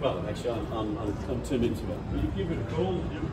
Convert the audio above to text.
Well, actually, I'm, I'm, I'm, I'm two into ago. You give it a call, give it a call.